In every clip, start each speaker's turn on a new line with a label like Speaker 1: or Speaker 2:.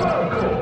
Speaker 1: America.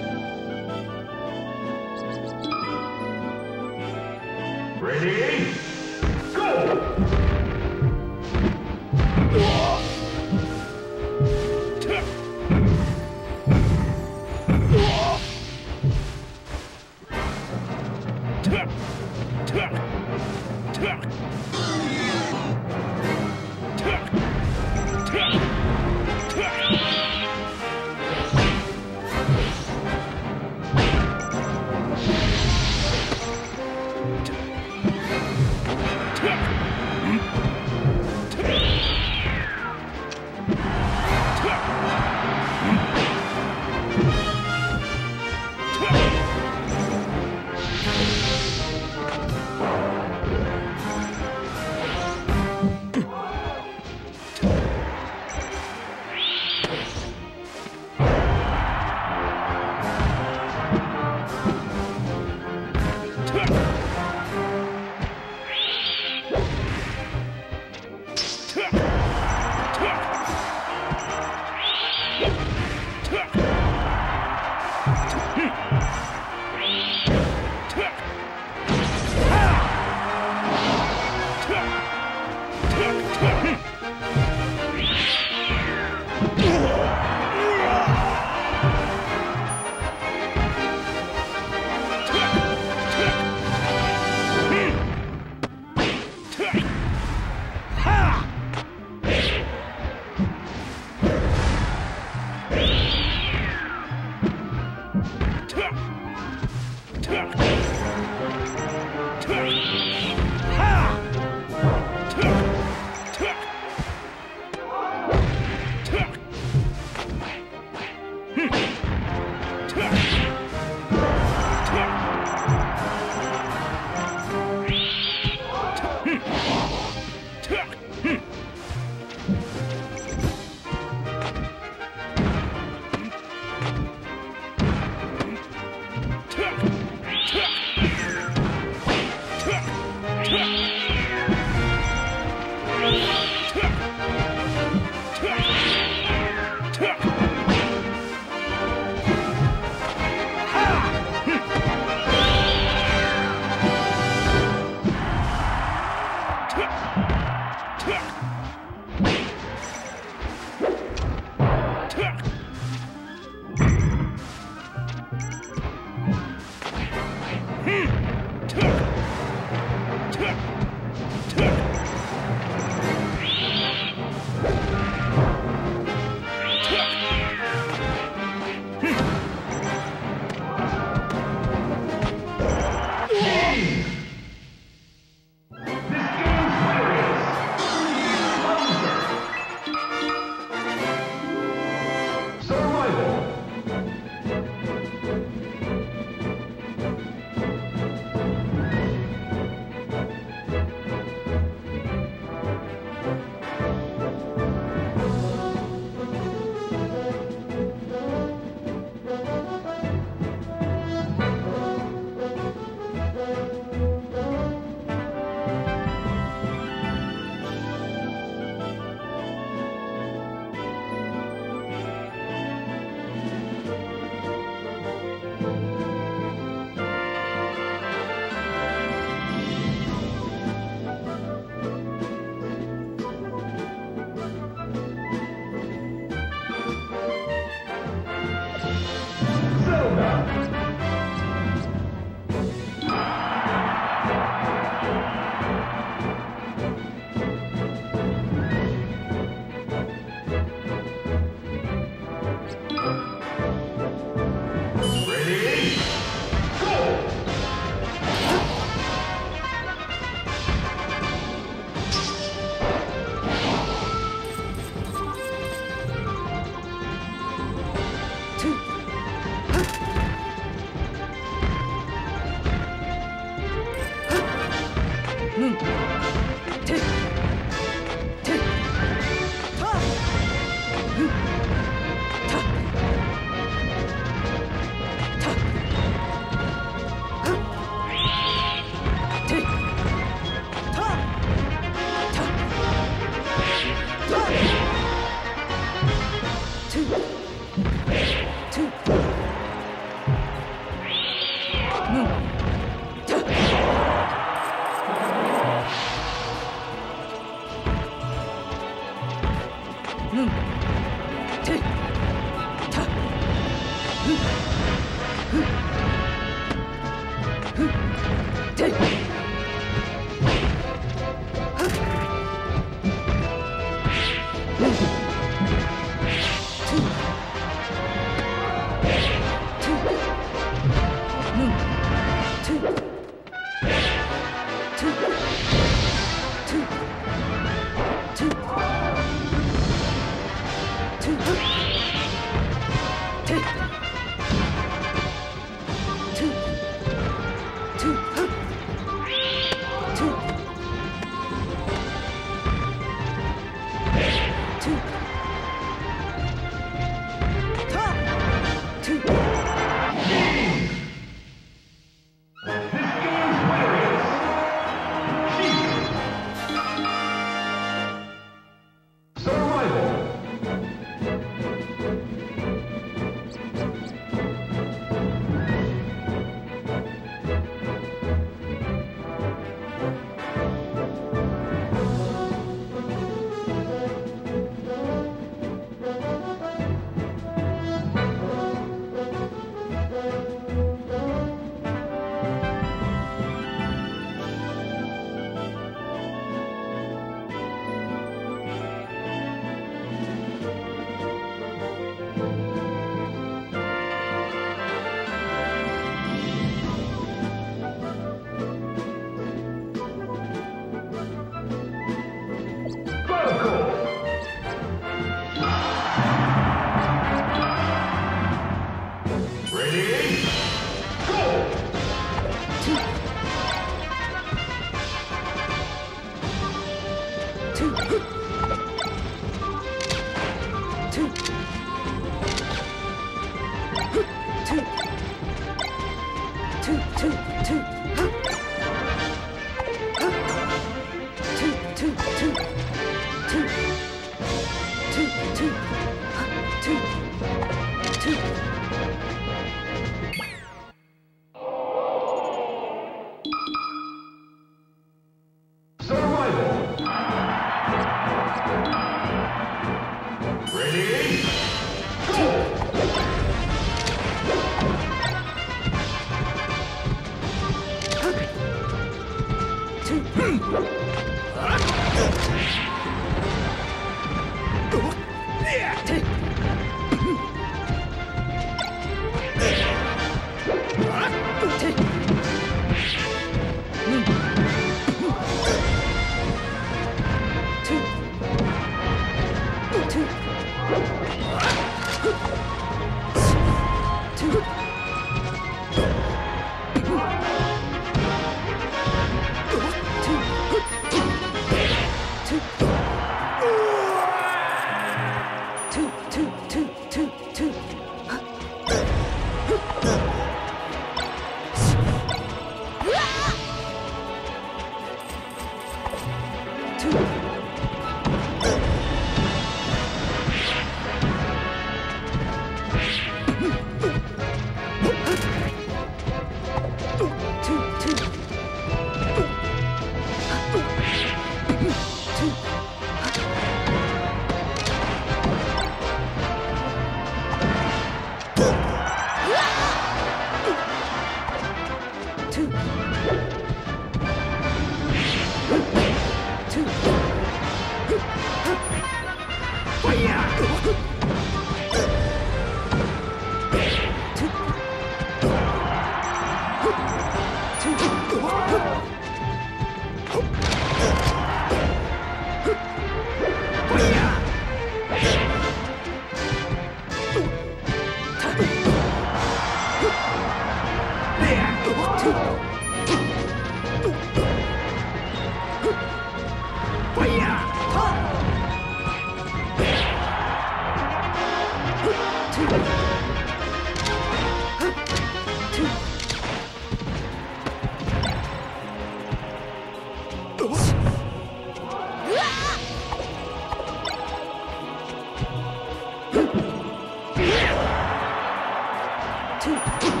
Speaker 2: Two.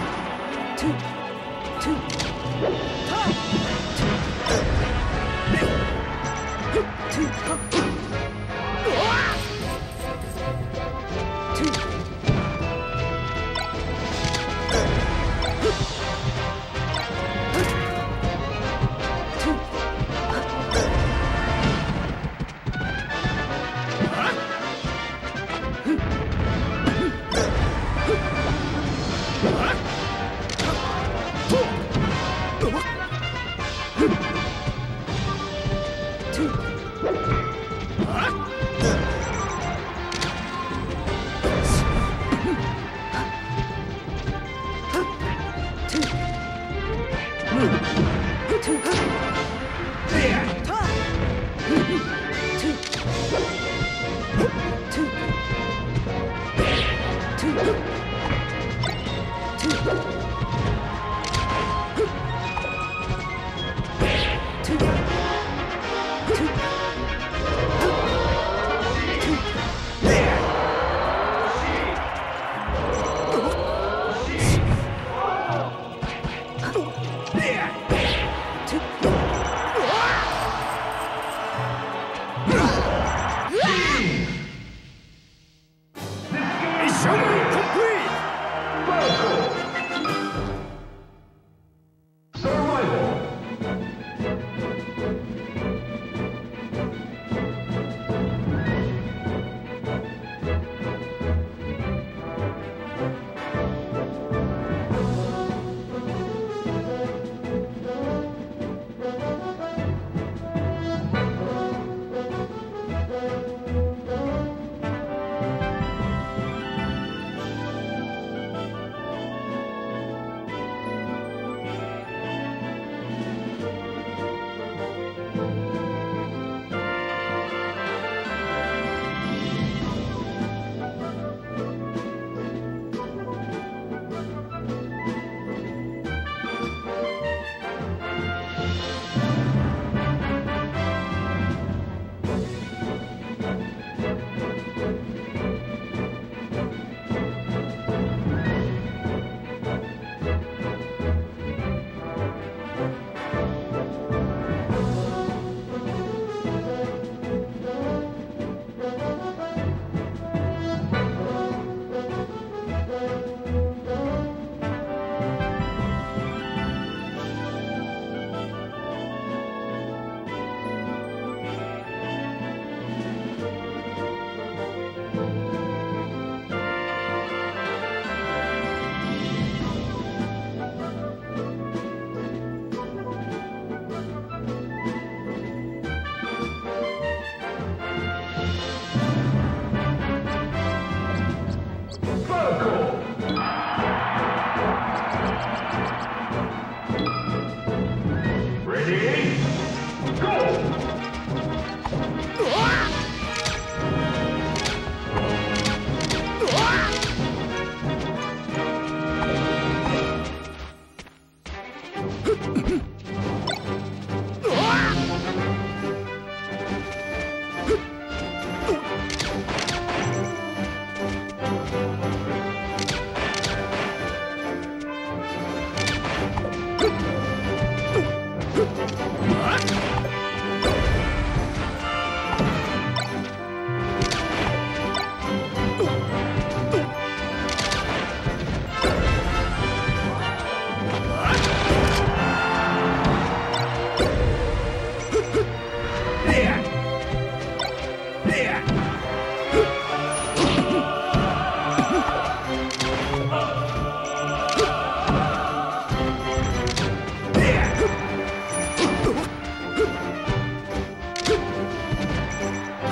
Speaker 3: o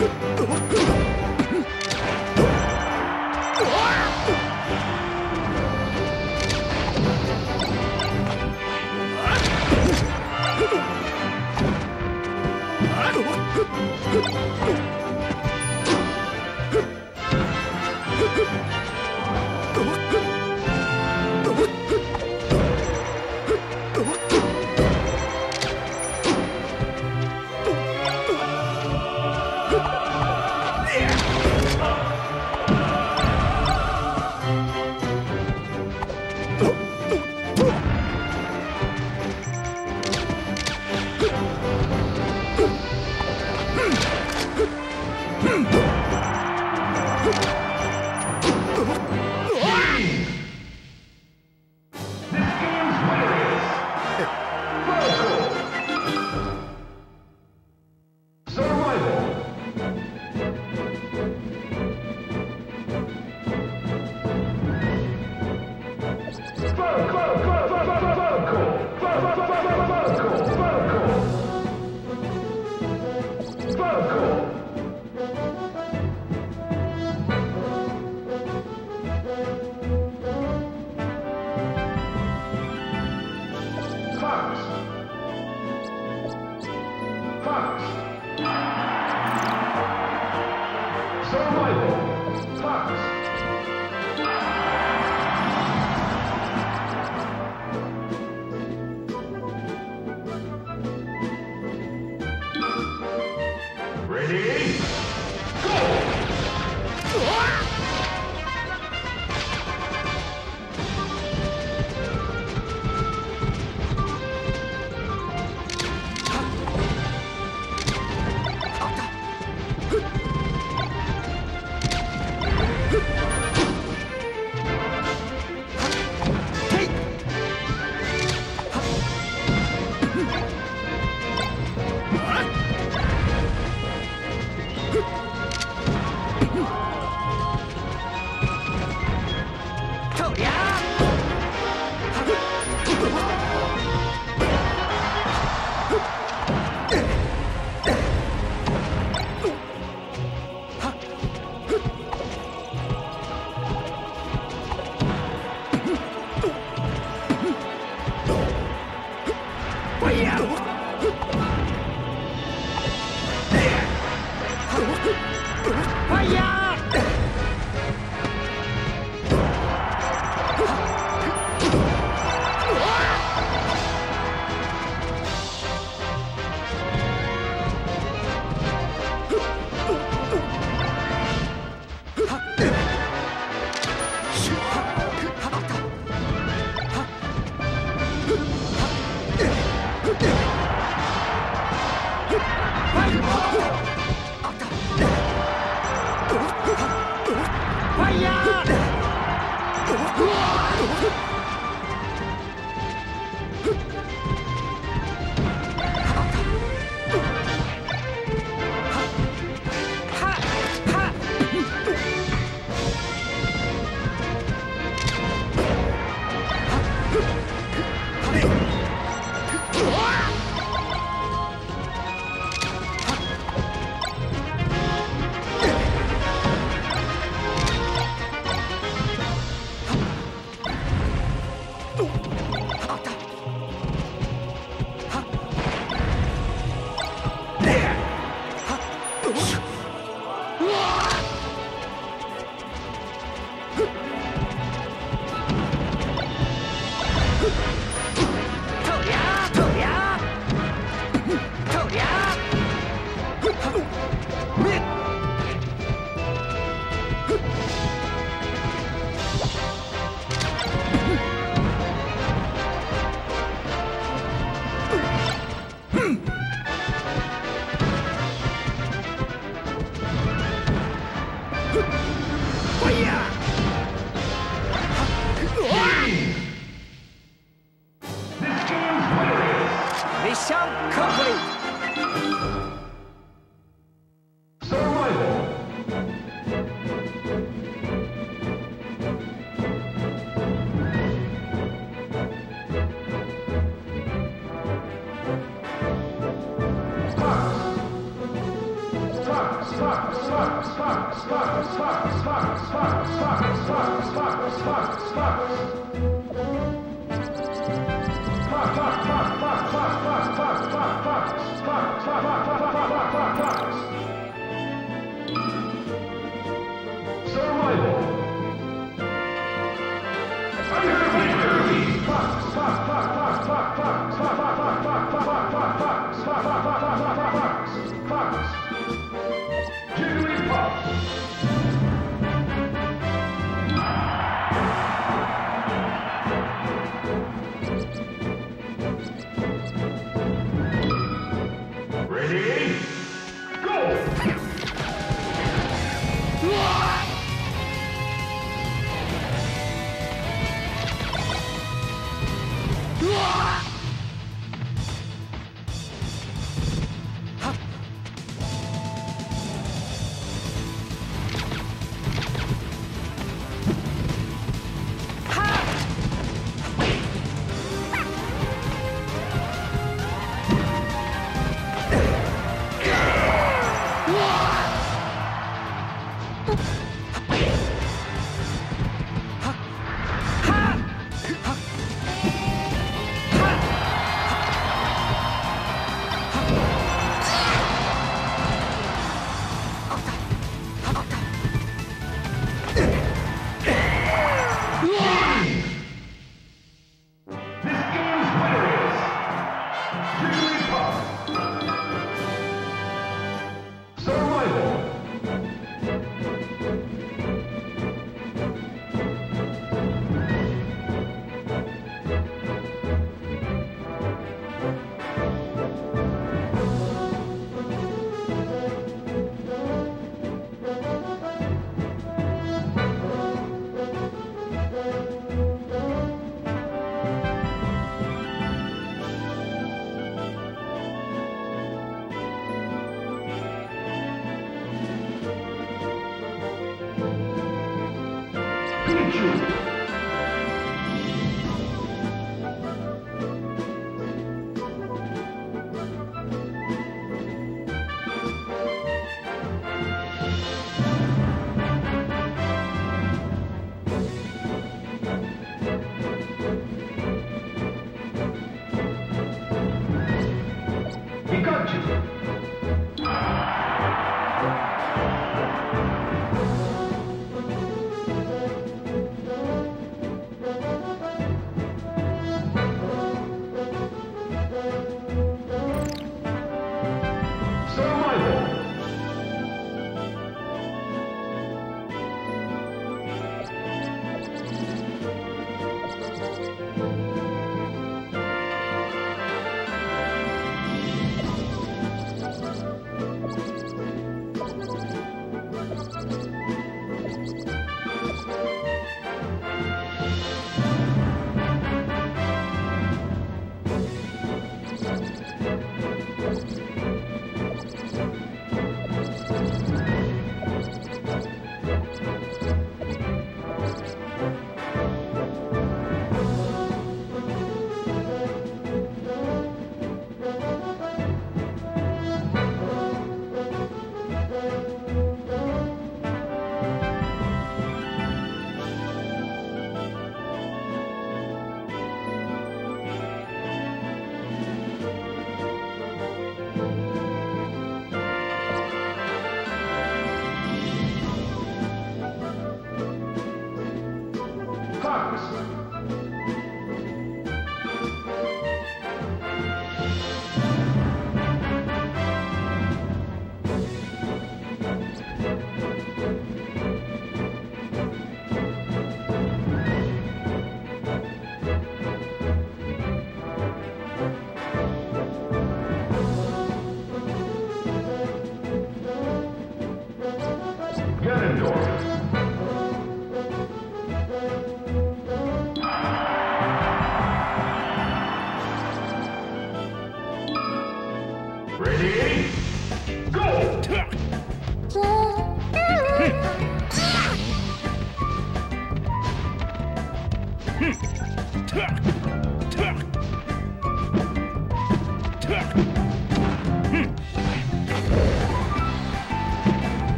Speaker 3: u h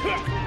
Speaker 3: Tuck!